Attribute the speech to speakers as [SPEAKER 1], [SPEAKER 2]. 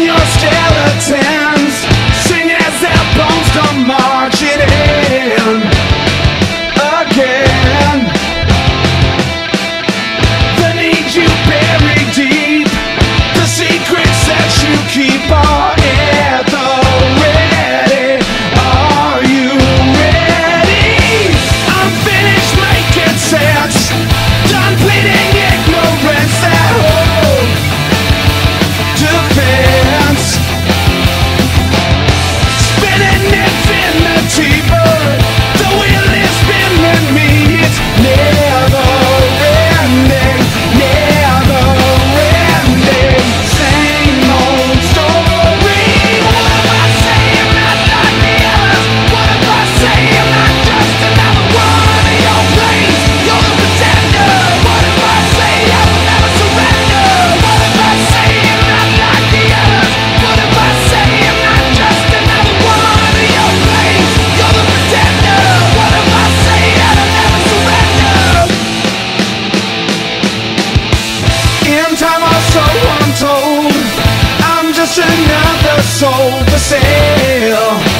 [SPEAKER 1] your skeleton. another soul for sale